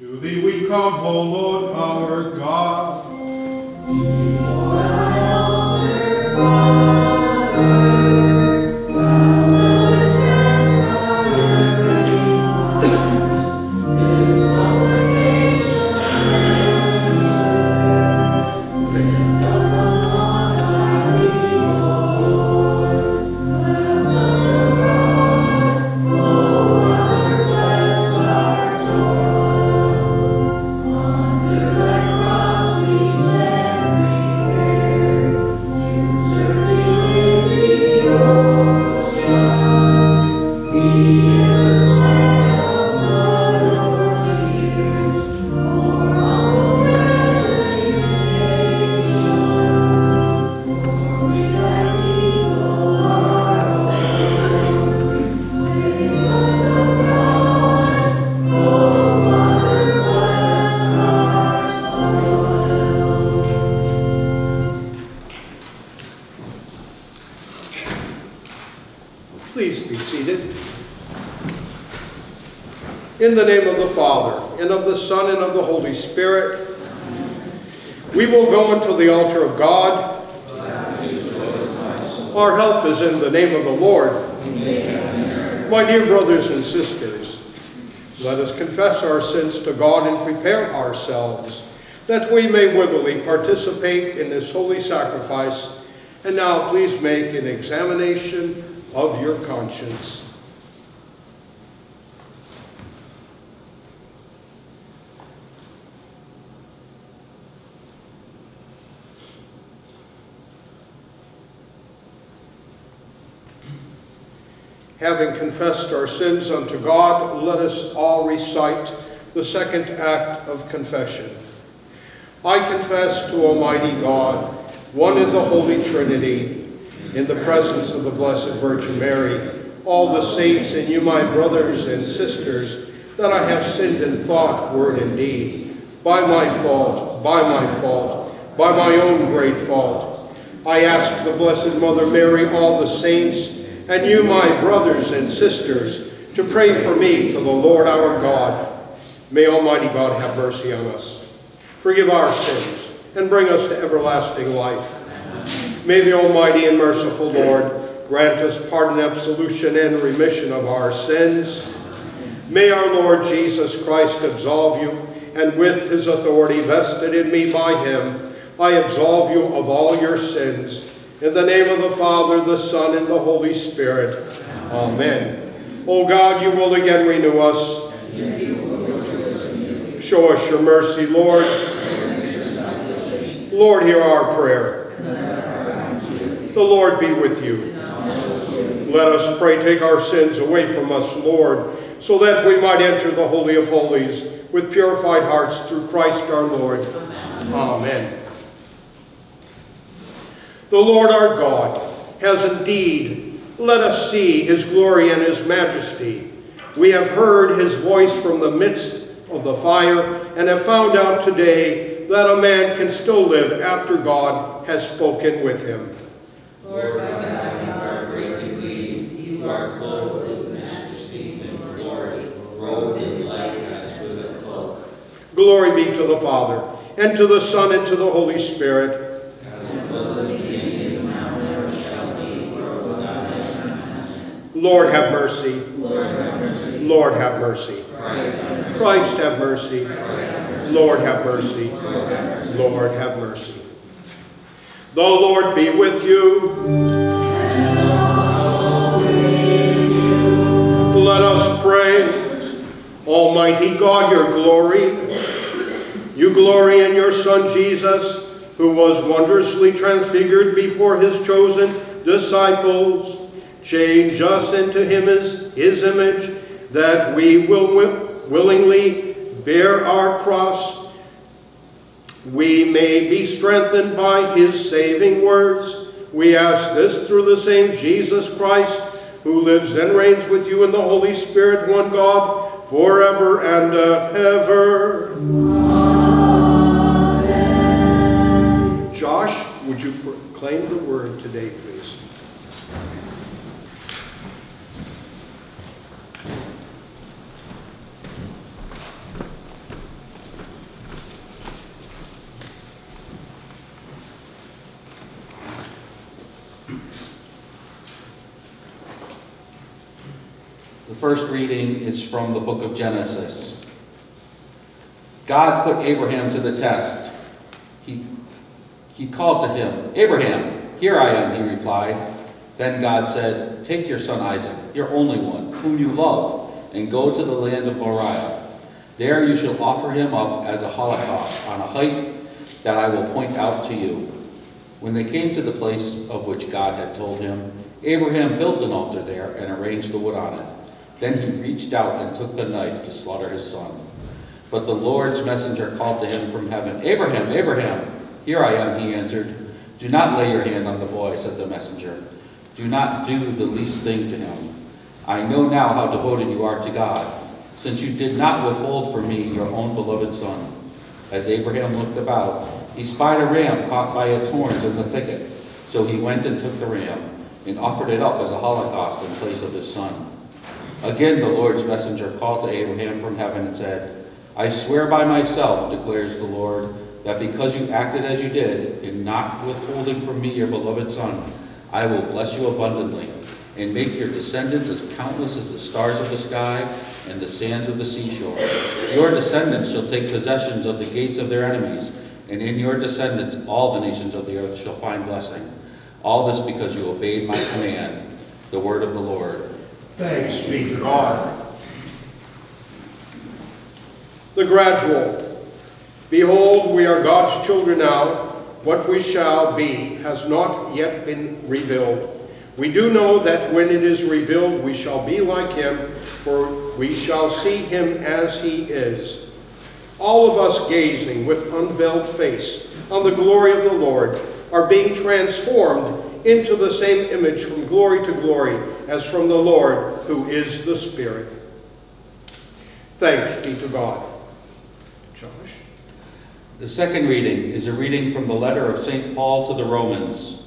To thee we come, O Lord our God. That we may worthily participate in this holy sacrifice. And now please make an examination of your conscience. Having confessed our sins unto God, let us all recite the second act of confession. I confess to Almighty God, one in the Holy Trinity, in the presence of the Blessed Virgin Mary, all the saints, and you, my brothers and sisters, that I have sinned in thought, word, and deed, by my fault, by my fault, by my own great fault. I ask the Blessed Mother Mary, all the saints, and you, my brothers and sisters, to pray for me to the Lord our God. May Almighty God have mercy on us, forgive our sins, and bring us to everlasting life. May the Almighty and merciful Lord grant us pardon, absolution, and remission of our sins. May our Lord Jesus Christ absolve you, and with his authority vested in me by him, I absolve you of all your sins. In the name of the Father, the Son, and the Holy Spirit. Amen. O God, you will again renew us. Show us your mercy, Lord. Lord, hear our prayer. The Lord be with you. Let us pray, take our sins away from us, Lord, so that we might enter the Holy of Holies with purified hearts through Christ our Lord. Amen. The Lord our God has indeed let us see his glory and his majesty. We have heard his voice from the midst of the fire and have found out today that a man can still live after God has spoken with him. Lord you are greatly pleased. You are clothed with majesty and glory, robed in light as with a cloak. Glory be to the Father, and to the Son, and to the Holy Spirit, As it was the beginning, is now, and ever shall be, world without end. Lord have mercy. Lord have mercy. Lord have mercy. Christ have mercy. Lord have mercy. Lord have mercy. The Lord be with you. Let us pray. Almighty God, your glory, you glory in your Son Jesus, who was wondrously transfigured before his chosen disciples. Change us into him as his image, that we will wi- willingly bear our cross we may be strengthened by his saving words. We ask this through the same Jesus Christ, who lives and reigns with you in the Holy Spirit, one God, forever and ever. Josh, would you proclaim the word today, please? First reading is from the book of Genesis. God put Abraham to the test. He, he called to him, Abraham, here I am, he replied. Then God said, Take your son Isaac, your only one, whom you love, and go to the land of Moriah. There you shall offer him up as a holocaust on a height that I will point out to you. When they came to the place of which God had told him, Abraham built an altar there and arranged the wood on it. Then he reached out and took the knife to slaughter his son. But the Lord's messenger called to him from heaven, Abraham, Abraham! Here I am, he answered. Do not lay your hand on the boy, said the messenger. Do not do the least thing to him. I know now how devoted you are to God since you did not withhold from me your own beloved son. As Abraham looked about, he spied a ram caught by its horns in the thicket. So he went and took the ram and offered it up as a holocaust in place of his son. Again the Lord's messenger called to Abraham from heaven and said, I swear by myself, declares the Lord, that because you acted as you did, in not withholding from me your beloved son, I will bless you abundantly, and make your descendants as countless as the stars of the sky and the sands of the seashore. Your descendants shall take possessions of the gates of their enemies, and in your descendants all the nations of the earth shall find blessing. All this because you obeyed my command, the word of the Lord. Thanks be to God. The gradual. Behold, we are God's children now. What we shall be has not yet been revealed. We do know that when it is revealed, we shall be like him, for we shall see him as he is. All of us gazing with unveiled face on the glory of the Lord are being transformed into the same image from glory to glory as from the Lord who is the Spirit. Thanks be to God. Josh. The second reading is a reading from the letter of St. Paul to the Romans.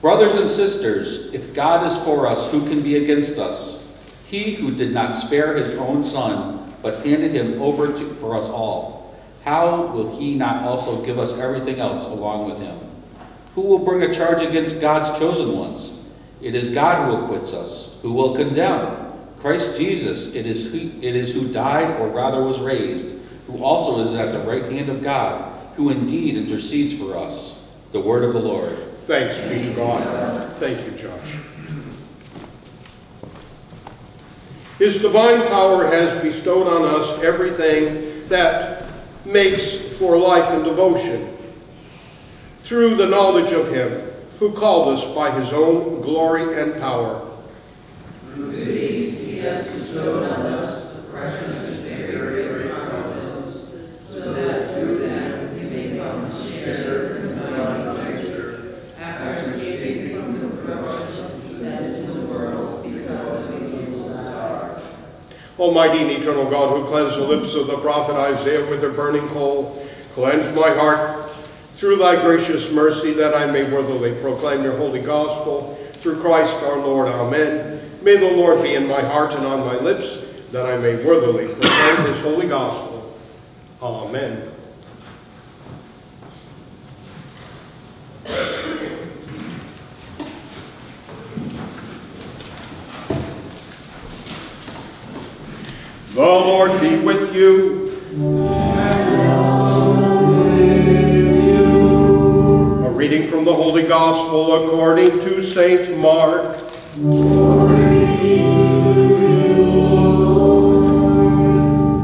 Brothers and sisters, if God is for us, who can be against us? He who did not spare his own son, but handed him over to, for us all, how will he not also give us everything else along with him? Who will bring a charge against God's chosen ones? It is God who acquits us, who will condemn. Christ Jesus, it is, who, it is who died, or rather was raised, who also is at the right hand of God, who indeed intercedes for us. The word of the Lord. Thanks be to God. Thank you, Josh. His divine power has bestowed on us everything that makes for life and devotion through the knowledge of him who called us by his own glory and power. Through these he has bestowed on us the precious Spirit promises, so that through them we may come to share in the divine nature, after escaping from the corruption that is in the world because of the evil desire. Almighty and eternal God, who cleansed the lips of the prophet Isaiah with a burning coal, cleanse my heart through thy gracious mercy, that I may worthily proclaim your holy gospel. Through Christ our Lord. Amen. May the Lord be in my heart and on my lips, that I may worthily proclaim his holy gospel. Amen. The Lord be with you. A reading from the Holy Gospel according to St. Mark.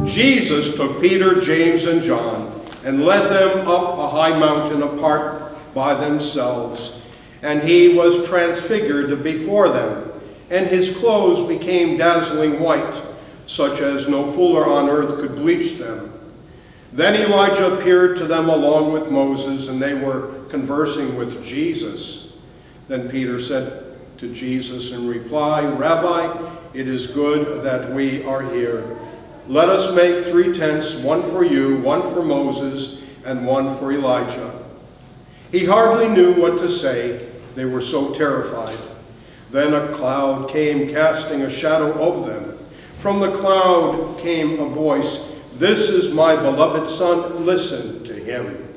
Jesus took Peter, James, and John and led them up a high mountain apart by themselves. And he was transfigured before them, and his clothes became dazzling white, such as no fuller on earth could bleach them. Then Elijah appeared to them along with Moses, and they were conversing with Jesus. Then Peter said to Jesus in reply, Rabbi, it is good that we are here. Let us make three tents, one for you, one for Moses, and one for Elijah. He hardly knew what to say. They were so terrified. Then a cloud came, casting a shadow of them. From the cloud came a voice, This is my beloved Son, listen to him.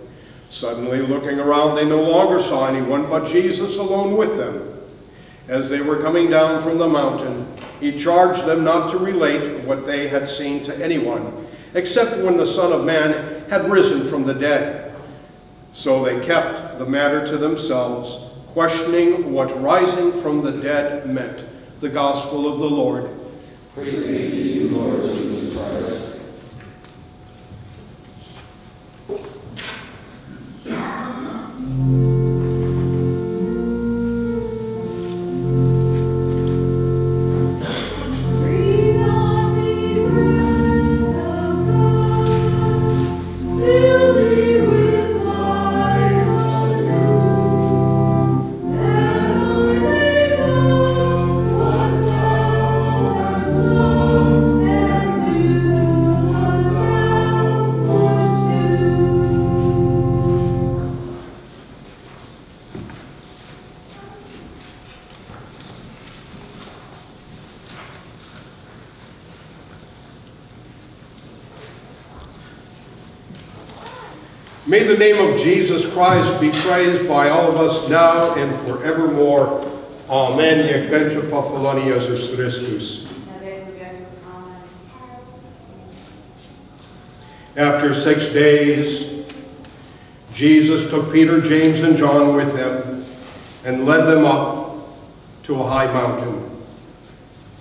Suddenly looking around, they no longer saw anyone but Jesus alone with them. As they were coming down from the mountain, he charged them not to relate what they had seen to anyone, except when the Son of Man had risen from the dead. So they kept the matter to themselves, questioning what rising from the dead meant. The Gospel of the Lord. Praise be to you, Lord Jesus Christ. Yeah. The name of Jesus Christ be praised by all of us now and forevermore. Amen. Niech będzie pochwalony Jezus Chrystus. Amen. After six days, Jesus took Peter, James, and John with him and led them up to a high mountain.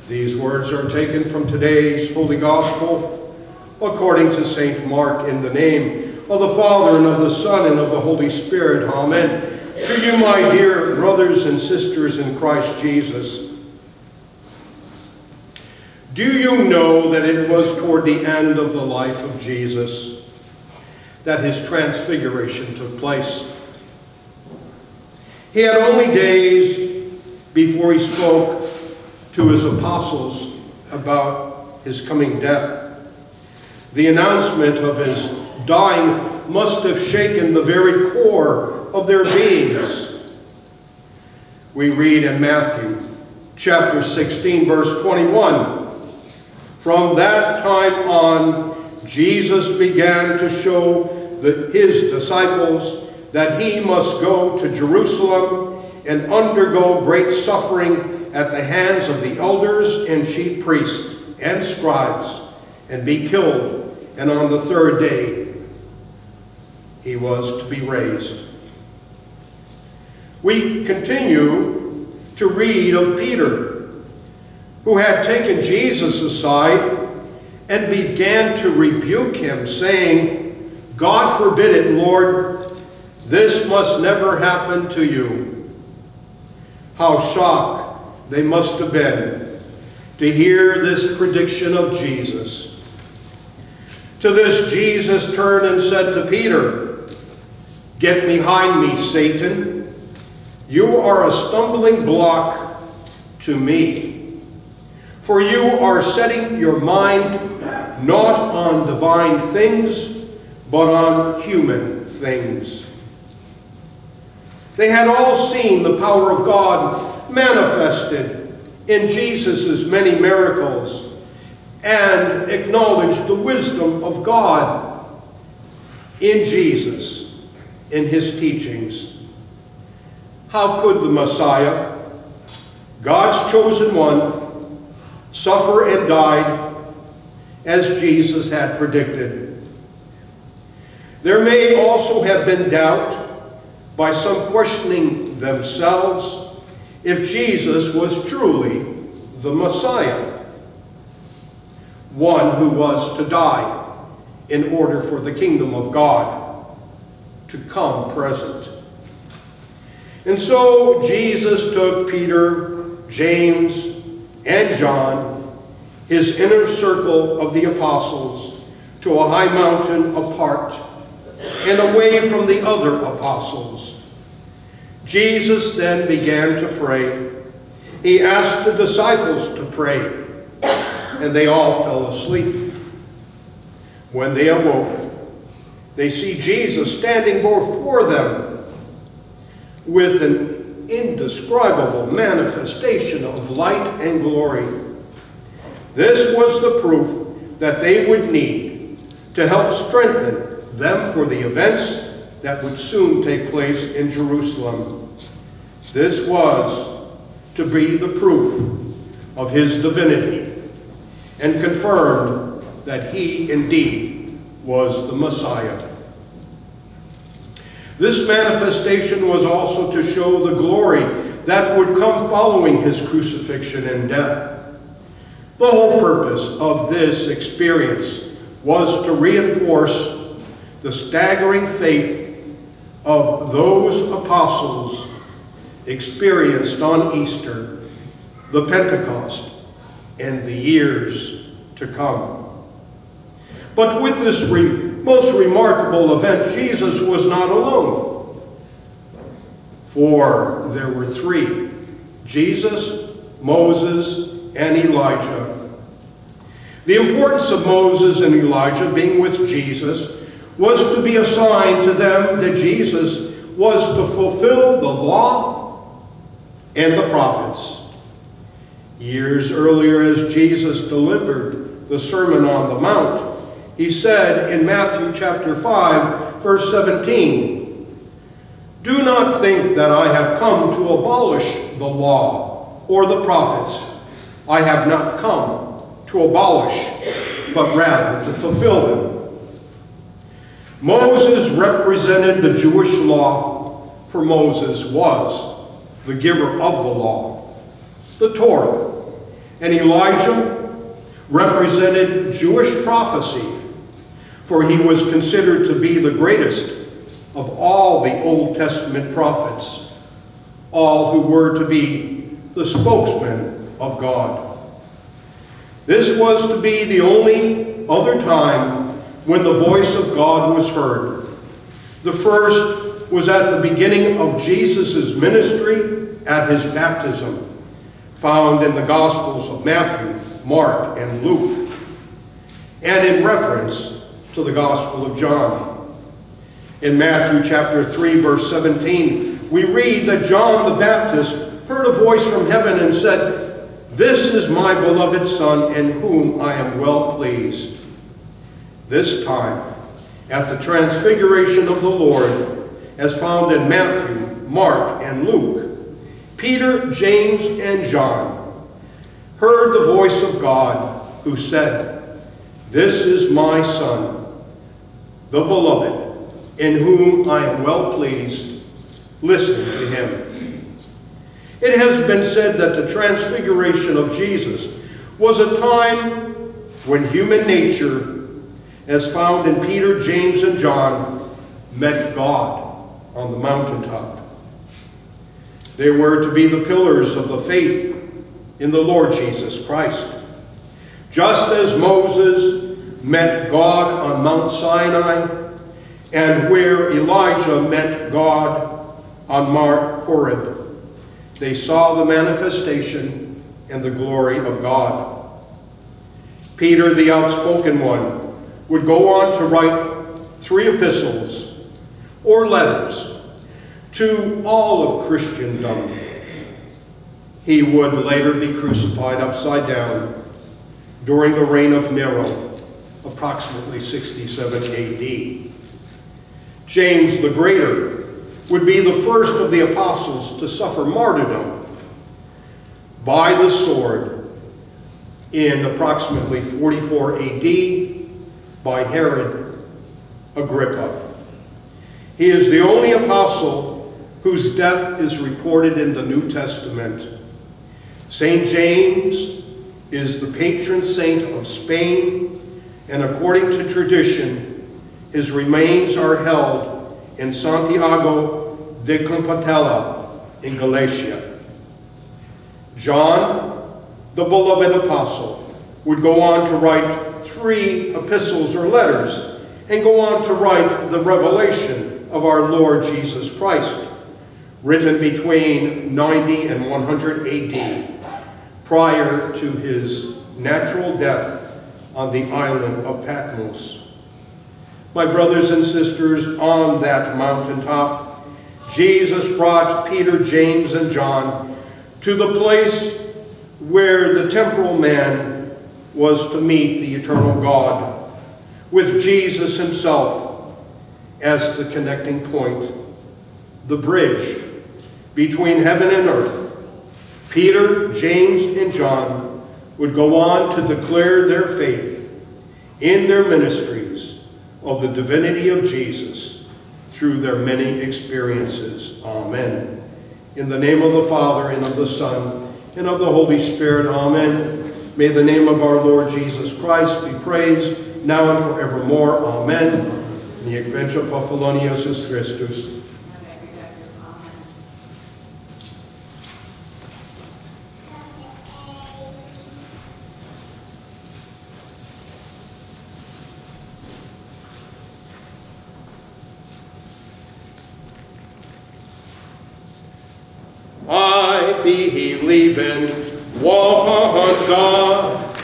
These words are taken from today's Holy Gospel according to St. Mark in the name of the Father and of the Son and of the Holy Spirit. Amen. To you, my dear brothers and sisters in Christ Jesus, do you know that it was toward the end of the life of Jesus that his transfiguration took place? He had only days before he spoke to his apostles about his coming death. The announcement of his dying must have shaken the very core of their beings. We read in Matthew chapter 16, verse 21. From that time on, Jesus began to show the, his disciples that he must go to Jerusalem and undergo great suffering at the hands of the elders and chief priests and scribes and be killed, and on the third day he was to be raised. We continue to read of Peter, who had taken Jesus aside and began to rebuke him, saying, God forbid it, Lord, this must never happen to you. How shocked they must have been to hear this prediction of Jesus. To this, Jesus turned and said to Peter, Get behind me, Satan. You are a stumbling block to me. For you are setting your mind not on divine things, but on human things. They had all seen the power of God manifested in Jesus' many miracles and acknowledged the wisdom of God in Jesus, in his teachings. How could the Messiah, God's chosen one, suffer and die as Jesus had predicted? There may also have been doubt by some questioning themselves if Jesus was truly the Messiah, one who was to die in order for the kingdom of God to come present. And so Jesus took Peter, James, and John, his inner circle of the apostles, to a high mountain apart and away from the other apostles. Jesus then began to pray. He asked the disciples to pray, and they all fell asleep. When they awoke, they see Jesus standing before them with an indescribable manifestation of light and glory. This was the proof that they would need to help strengthen them for the events that would soon take place in Jerusalem. This was to be the proof of his divinity and confirmed that he indeed was the Messiah. This manifestation was also to show the glory that would come following his crucifixion and death. The whole purpose of this experience was to reinforce the staggering faith of those apostles experienced on Easter, the Pentecost, and the years to come. But with this re most remarkable event, Jesus was not alone. For there were three, Jesus, Moses, and Elijah. The importance of Moses and Elijah being with Jesus was to be a sign to them that Jesus was to fulfill the law and the prophets. Years earlier, as Jesus delivered the Sermon on the Mount, he said in Matthew chapter 5, verse 17, Do not think that I have come to abolish the law or the prophets. I have not come to abolish, but rather to fulfill them. Moses represented the Jewish law, for Moses was the giver of the law, the Torah. And Elijah represented Jewish prophecy, for he was considered to be the greatest of all the Old Testament prophets, all who were to be the spokesman of God. This was to be the only other time when the voice of God was heard. The first was at the beginning of Jesus' ministry at his baptism, found in the Gospels of Matthew, Mark, and Luke, and in reference to the Gospel of John. In Matthew chapter 3, verse 17, we read that John the Baptist heard a voice from heaven and said, this is my beloved Son, in whom I am well pleased. This time, at the transfiguration of the Lord, as found in Matthew, Mark, and Luke, Peter, James, and John heard the voice of God who said, This is my Son, the beloved, in whom I am well pleased. Listen to him. It has been said that the transfiguration of Jesus was a time when human nature, as found in Peter, James, and John, met God on the mountaintop. They were to be the pillars of the faith in the Lord Jesus Christ. Just as Moses met God on Mount Sinai, and where Elijah met God on Mount Horeb. They saw the manifestation and the glory of God. Peter, the outspoken one, would go on to write three epistles or letters to all of Christendom. He would later be crucified upside down during the reign of Nero, approximately 67 AD. James the Greater would be the first of the apostles to suffer martyrdom by the sword in approximately 44 AD by Herod Agrippa. He is the only apostle whose death is recorded in the New Testament. St. James is the patron saint of Spain, and according to tradition, his remains are held in Santiago de Compostela in Galatia. John, the beloved apostle, would go on to write three epistles or letters and go on to write the revelation of our Lord Jesus Christ, written between 90 and 100 AD, prior to his natural death on the island of Patmos. My brothers and sisters, on that mountaintop, Jesus brought Peter, James, and John to the place where the temporal man was to meet the eternal God, with Jesus himself as the connecting point, the bridge between heaven and earth, Peter, James, and John would go on to declare their faith in their ministries of the divinity of Jesus through their many experiences. Amen. In the name of the Father, and of the Son, and of the Holy Spirit. Amen. May the name of our Lord Jesus Christ be praised, now and forevermore. Amen. Niech będzie pochwalony Jezus Chrystus. I believe in one God,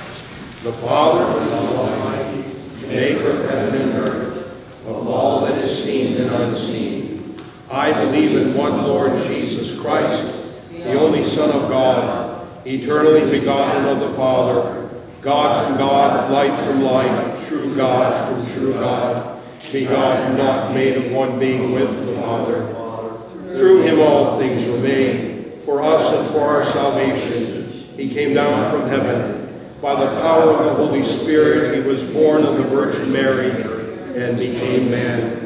the Father Almighty, maker of heaven and earth, of all that is seen and unseen. I believe in one Lord Jesus Christ, the only Son of God, eternally begotten of the Father, God from God, light from light, true God from true God, begotten, not made of one being with the Father. Through him all things were made. For us and for our salvation, he came down from heaven. By the power of the Holy Spirit, he was born of the Virgin Mary and became man.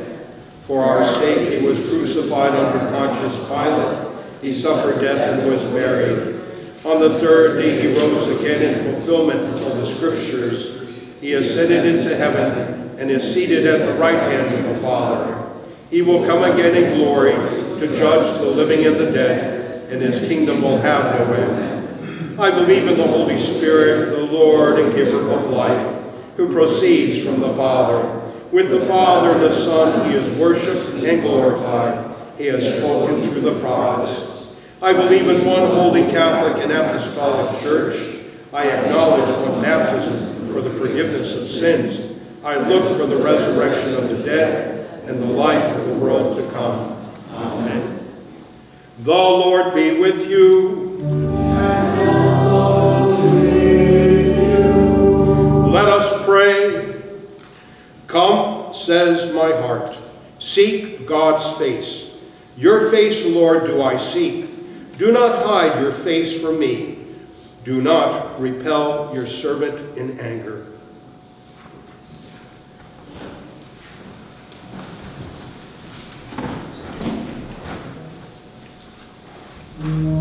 For our sake, he was crucified under Pontius Pilate. He suffered death and was buried. On the third day, he rose again in fulfillment of the Scriptures. He ascended into heaven and is seated at the right hand of the Father. He will come again in glory to judge the living and the dead, and his kingdom will have no end. I believe in the Holy Spirit, the Lord and giver of life, who proceeds from the Father. With the Father and the Son he is worshipped and glorified. He has spoken through the prophets. I believe in one holy Catholic and apostolic church. I acknowledge one baptism for the forgiveness of sins. I look for the resurrection of the dead and the life of the world to come. Amen. The Lord be with you. Come, says my heart, seek God's face. Your face, Lord, do I seek. Do not hide your face from me. Do not repel your servant in anger. May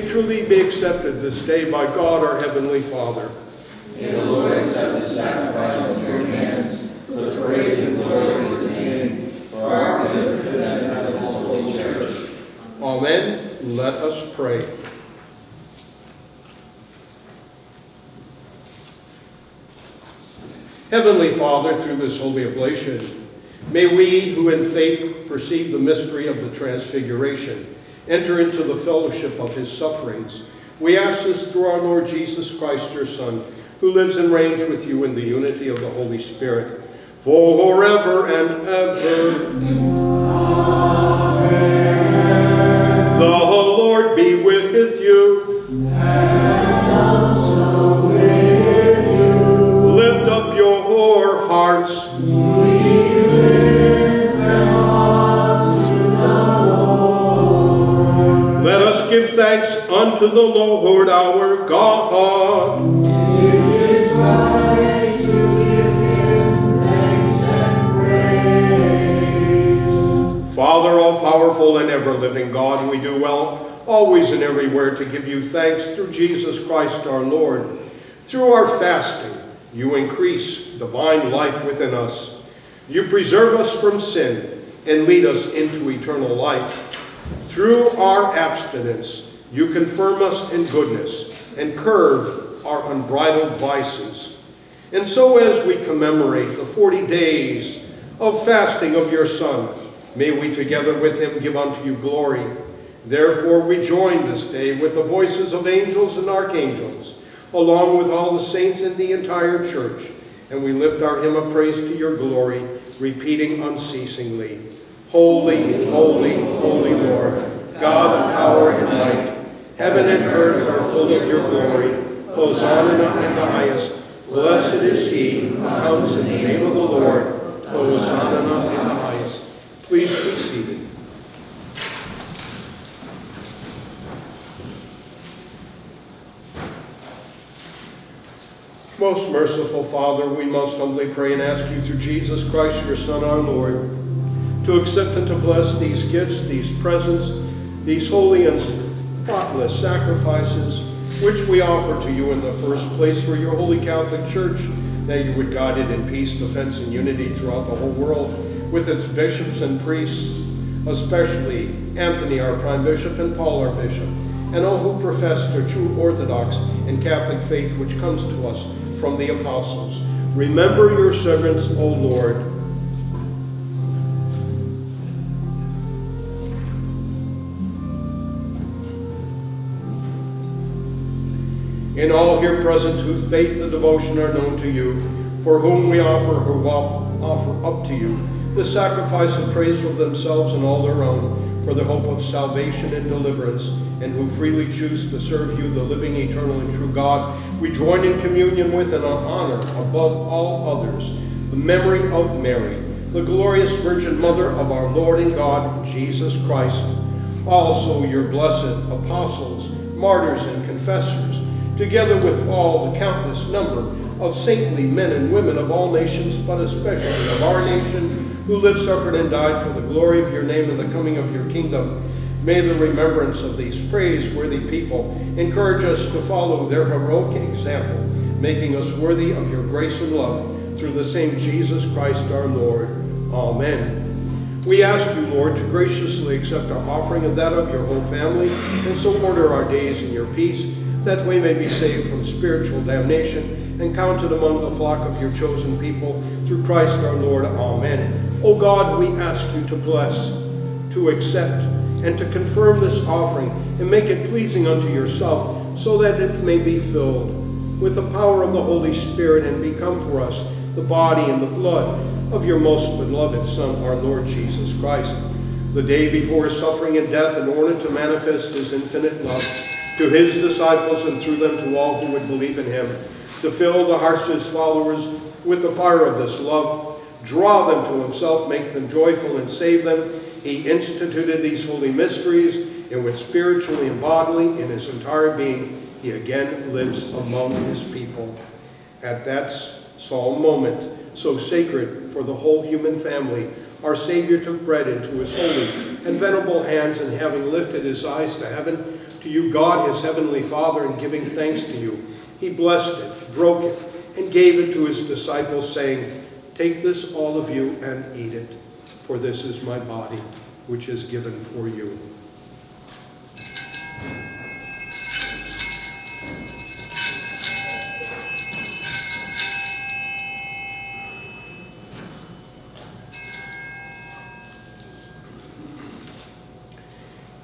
may truly be accepted this day by God our Heavenly Father. May the Lord accept the sacrifice of your hands for the praise and glory to his name, for our good and of his holy church. Amen. Let us pray. Heavenly Father, through this holy oblation, may we who in faith perceive the mystery of the Transfiguration enter into the fellowship of his sufferings. We ask this through our Lord Jesus Christ, your Son, who lives and reigns with you in the unity of the Holy Spirit, forever and ever. Amen. The Lord be with you. And also with you. Lift up your hearts. Thanks unto the Lord our God. Father, all powerful and ever living God, we do well always and everywhere to give you thanks through Jesus Christ our Lord. Through our fasting, you increase divine life within us. You preserve us from sin and lead us into eternal life. Through our abstinence, you confirm us in goodness and curb our unbridled vices. And so as we commemorate the 40 days of fasting of your Son, may we together with him give unto you glory. Therefore we join this day with the voices of angels and archangels, along with all the saints in the entire church, and we lift our hymn of praise to your glory, repeating unceasingly, Holy, holy, holy Lord, God of power and might, heaven and earth are full of your glory. Hosanna in the highest. Blessed is he who comes in the name of the Lord. Hosanna in the highest. Please be seated. Most merciful Father, we most humbly pray and ask you through Jesus Christ, your Son, our Lord, to accept and to bless these gifts, these presents, these holy and spotless sacrifices, which we offer to you in the first place for your holy Catholic Church, that you would guide it in peace, defense, and unity throughout the whole world, with its bishops and priests, especially Anthony, our prime bishop, and Paul, our bishop, and all who profess their true Orthodox and Catholic faith which comes to us from the apostles. Remember your servants, O Lord. In all here present whose faith and devotion are known to you, for whom we offer who offer up to you the sacrifice and praise of themselves and all their own, for the hope of salvation and deliverance, and who freely choose to serve you, the living, eternal, and true God, we join in communion with and honor above all others the memory of Mary, the glorious Virgin Mother of our Lord and God, Jesus Christ. Also your blessed apostles, martyrs, and confessors, together with all the countless number of saintly men and women of all nations, but especially of our nation, who lived, suffered, and died for the glory of your name and the coming of your kingdom. May the remembrance of these praiseworthy people encourage us to follow their heroic example, making us worthy of your grace and love, through the same Jesus Christ our Lord. Amen. We ask you, Lord, to graciously accept our offering and that of your whole family, and so order our days in your peace, that we may be saved from spiritual damnation and counted among the flock of your chosen people, through Christ our Lord. Amen. O God, we ask you to bless, to accept, and to confirm this offering, and make it pleasing unto yourself, so that it may be filled with the power of the Holy Spirit and become for us the body and the blood of your most beloved Son, our Lord Jesus Christ. The day before his suffering and death, in order to manifest his infinite love to his disciples and through them to all who would believe in him, to fill the hearts of his followers with the fire of this love, draw them to himself, make them joyful, and save them. He instituted these holy mysteries, in which spiritually and bodily, in his entire being, he again lives among his people. At that solemn moment, so sacred for the whole human family, our Savior took bread into his holy and venerable hands, and having lifted his eyes to heaven, to you, God, his heavenly Father, in giving thanks to you, he blessed it, broke it, and gave it to his disciples, saying, Take this, all of you, and eat it, for this is my body, which is given for you.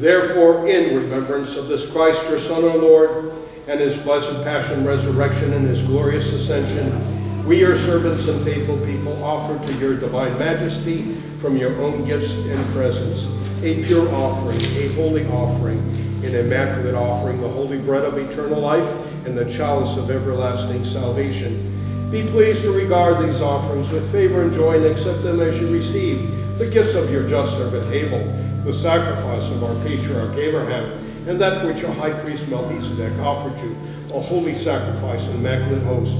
Therefore, in remembrance of this Christ, your Son, our Lord, and his blessed passion, resurrection, and his glorious ascension, we, your servants and faithful people, offer to your divine majesty from your own gifts and presents a pure offering, a holy offering, an immaculate offering, the holy bread of eternal life, and the chalice of everlasting salvation. Be pleased to regard these offerings with favor and joy and accept them as you receive the gifts of your just servant Abel the sacrifice of our patriarch Abraham, and that which our high priest Melchizedek offered you, a holy sacrifice and immaculate host.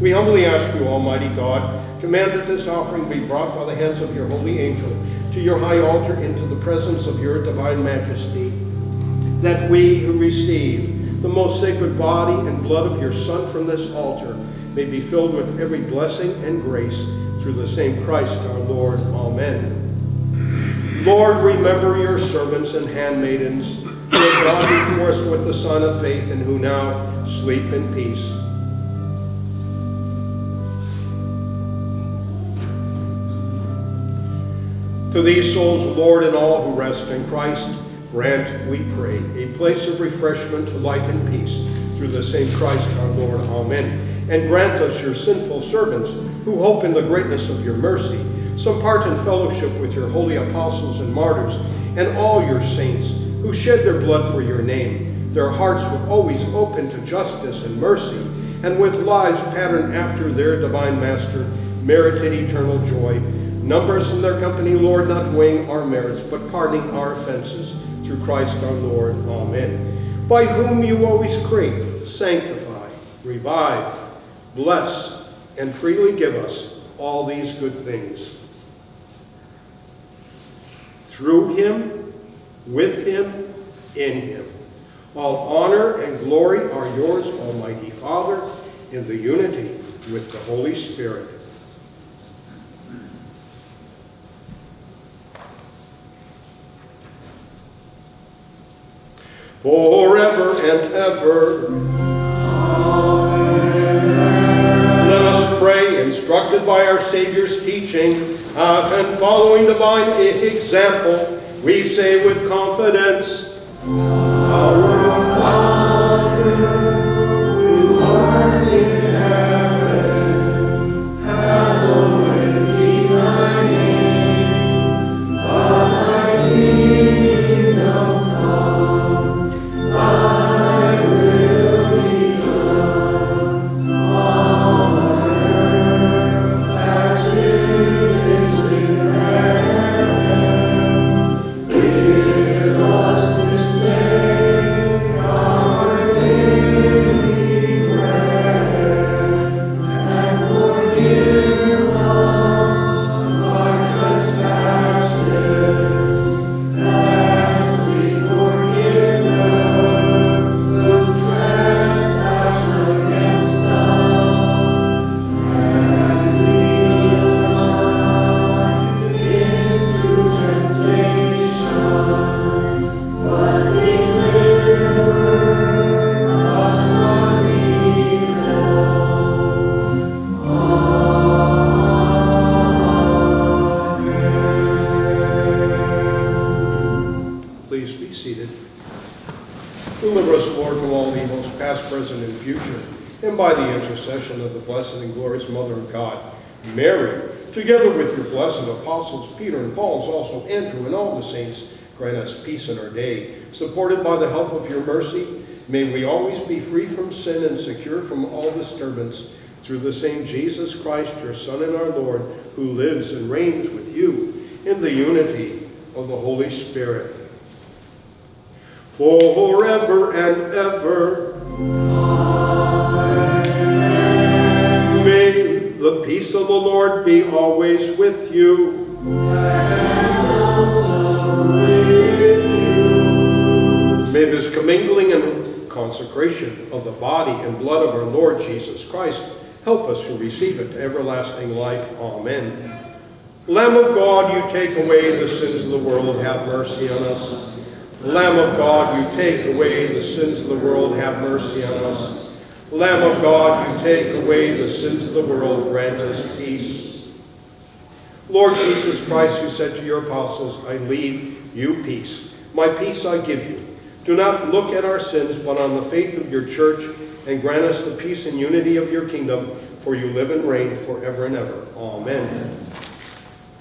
We humbly ask you, Almighty God, command that this offering be brought by the hands of your holy angel to your high altar into the presence of your divine majesty, that we who receive the most sacred body and blood of your Son from this altar may be filled with every blessing and grace through the same Christ our Lord. Amen. Lord, remember your servants and handmaidens who have gone before us with the Son of faith and who now sleep in peace. To these souls, Lord, and all who rest in Christ, grant, we pray, a place of refreshment, light, and peace through the same Christ our Lord. Amen. And grant us, your sinful servants, who hope in the greatness of your mercy, some part in fellowship with your holy apostles and martyrs, and all your saints who shed their blood for your name, their hearts were always open to justice and mercy, and with lives patterned after their divine master, merited eternal joy. Numbers in their company, Lord, not weighing our merits, but pardoning our offenses, through Christ our Lord. Amen. By whom you always create, sanctify, revive, bless, and freely give us all these good things through him, with him, in him. All honor and glory are yours, Almighty Father, in the unity with the Holy Spirit. Forever and ever. Instructed by our Savior's teaching, uh, and following divine example, we say with confidence, Our Father, us peace in our day. Supported by the help of your mercy, may we always be free from sin and secure from all disturbance through the same Jesus Christ, your Son and our Lord, who lives and reigns with you in the unity of the Holy Spirit. For forever and ever. Amen. May the peace of the Lord be always with you. May this commingling and consecration of the body and blood of our Lord Jesus Christ help us to receive it to everlasting life. Amen. Lamb of God, you take away the sins of the world, have mercy on us. Lamb of God, you take away the sins of the world, have mercy on us. Lamb of God, you take away the sins of the world, grant us peace. Lord Jesus Christ, you said to your apostles, I leave you peace. My peace I give you. Do not look at our sins, but on the faith of your church, and grant us the peace and unity of your kingdom, for you live and reign forever and ever. Amen.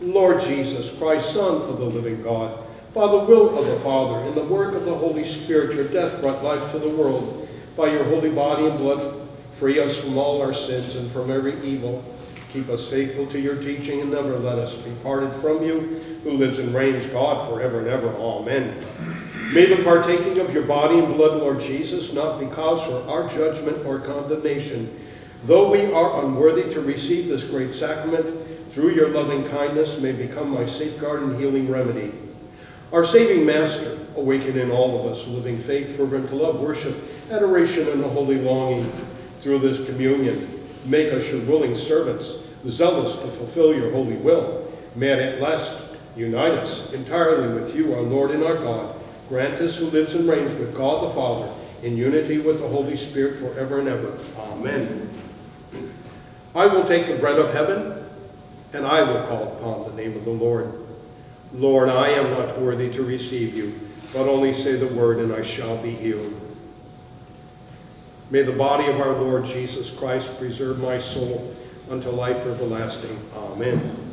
Lord Jesus Christ, Son of the living God, by the will of the Father, and the work of the Holy Spirit, your death brought life to the world. By your holy body and blood, free us from all our sins and from every evil. Keep us faithful to your teaching and never let us be parted from you, who lives and reigns God forever and ever. Amen. May the partaking of your body and blood, Lord Jesus, not be cause for our judgment or condemnation, though we are unworthy to receive this great sacrament, through your loving kindness may become my safeguard and healing remedy. Our saving Master, awaken in all of us living faith, fervent love, worship, adoration, and a holy longing through this communion. Make us your willing servants, zealous to fulfill your holy will. May at last unite us entirely with you, our Lord and our God, Grant us who lives and reigns with God the Father, in unity with the Holy Spirit forever and ever. Amen. I will take the bread of heaven, and I will call upon the name of the Lord. Lord, I am not worthy to receive you, but only say the word, and I shall be healed. May the body of our Lord Jesus Christ preserve my soul unto life everlasting. Amen.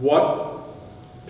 What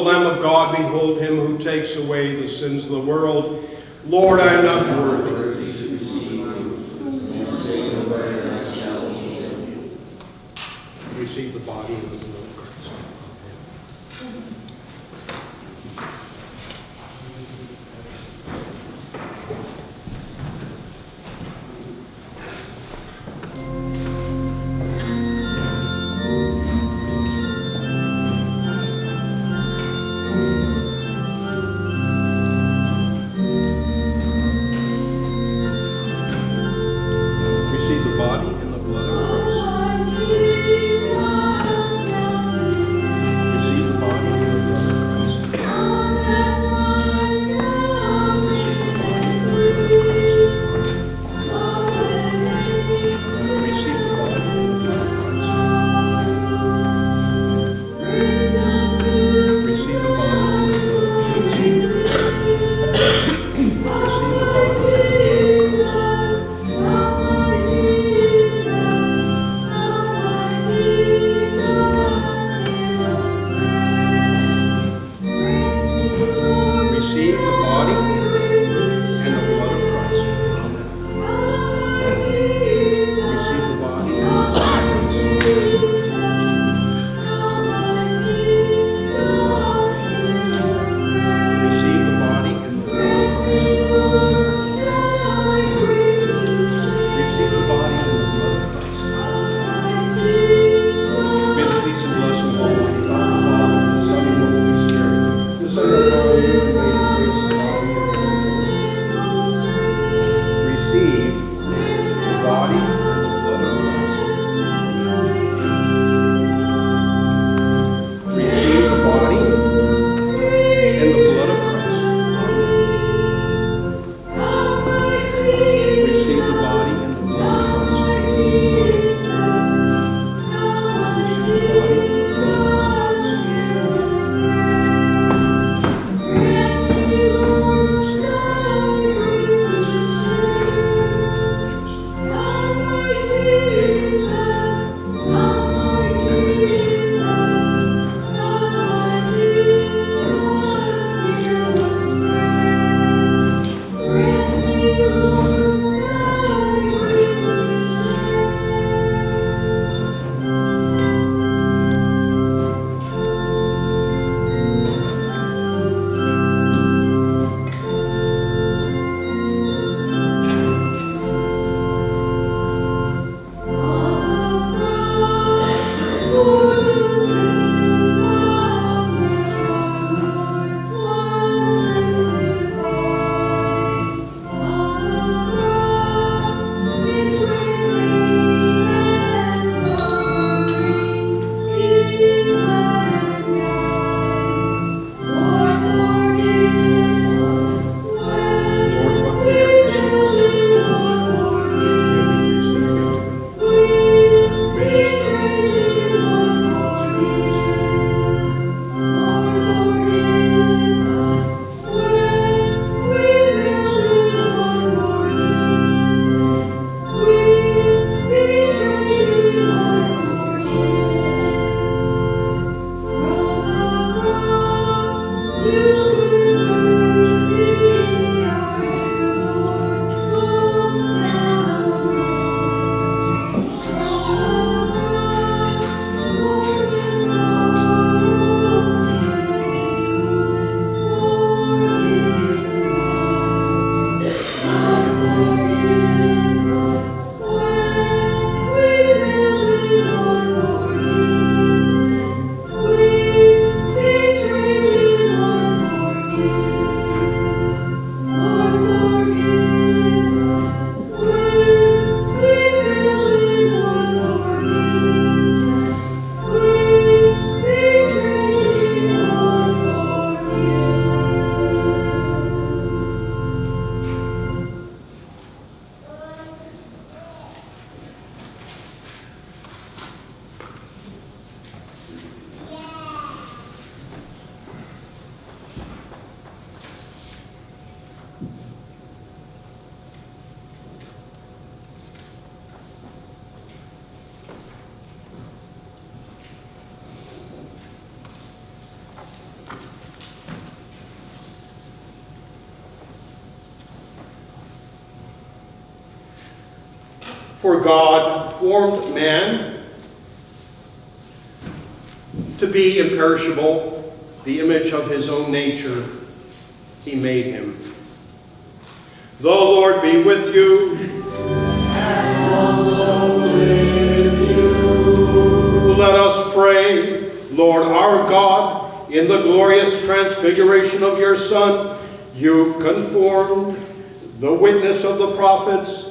Lamb of God, behold him who takes away the sins of the world. Lord, I am not worthy. Receive the body For God formed man to be imperishable, the image of his own nature, he made him. The Lord be with you. And also with you. Let us pray. Lord our God, in the glorious transfiguration of your Son, you conformed the witness of the prophets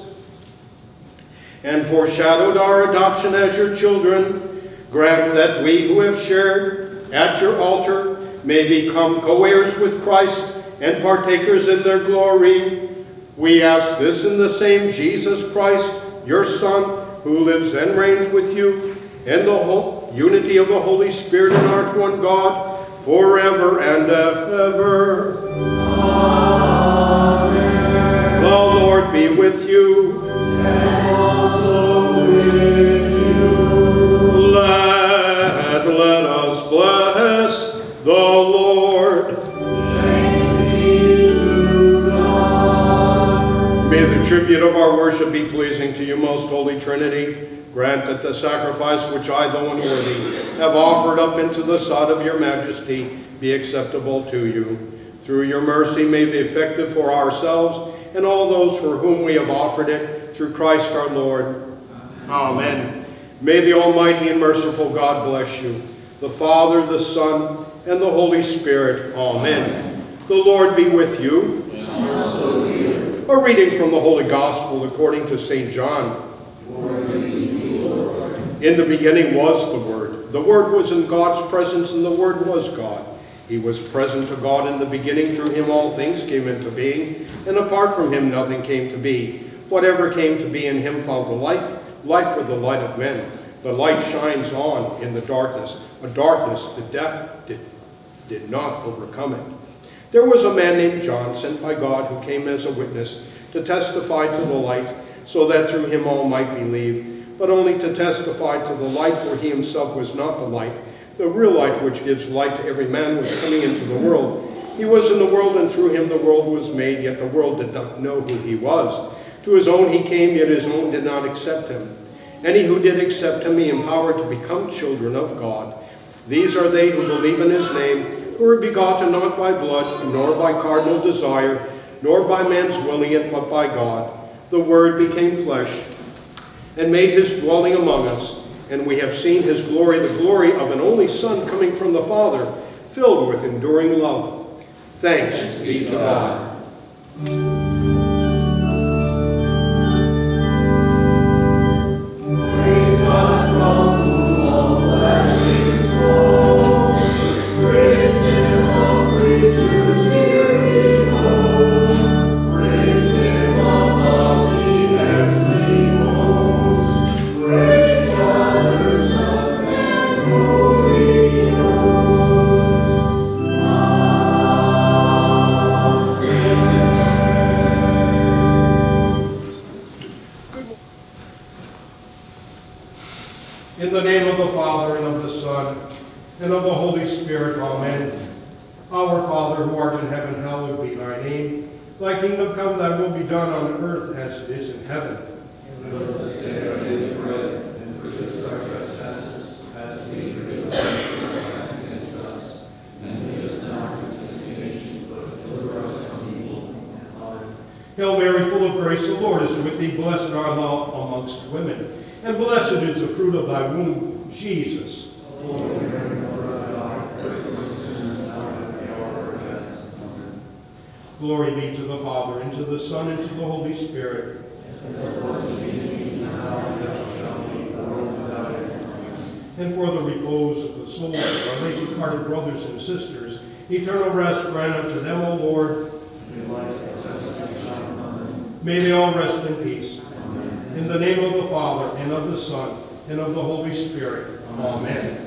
and foreshadowed our adoption as your children. Grant that we who have shared at your altar may become co-heirs with Christ and partakers in their glory. We ask this in the same Jesus Christ, your Son, who lives and reigns with you in the whole unity of the Holy Spirit and our one God, forever and ever. Amen. The Lord be with you. Tribute of our worship be pleasing to you, most holy Trinity. Grant that the sacrifice which I, though unworthy, have offered up into the sight of your majesty be acceptable to you. Through your mercy may be effective for ourselves and all those for whom we have offered it, through Christ our Lord. Amen. May the Almighty and merciful God bless you, the Father, the Son, and the Holy Spirit. Amen. The Lord be with you. And also with you. A reading from the Holy Gospel according to St. John. In the beginning was the Word. The Word was in God's presence, and the Word was God. He was present to God in the beginning. Through him all things came into being, and apart from him nothing came to be. Whatever came to be in him found the life, life for the light of men. The light shines on in the darkness, a darkness the death did, did not overcome it. There was a man named John, sent by God, who came as a witness to testify to the light, so that through him all might believe, but only to testify to the light, for he himself was not the light. The real light which gives light to every man was coming into the world. He was in the world, and through him the world was made, yet the world did not know who he was. To his own he came, yet his own did not accept him. Any who did accept him he empowered to become children of God. These are they who believe in his name, who were begotten not by blood, nor by carnal desire, nor by man's willing it, but by God. The Word became flesh and made his dwelling among us, and we have seen his glory, the glory of an only Son coming from the Father, filled with enduring love. Thanks be to God. Repose of the souls of our late departed brothers and sisters, eternal rest grant unto them, O Lord. May they all rest in peace. In the name of the Father, and of the Son, and of the Holy Spirit. Amen.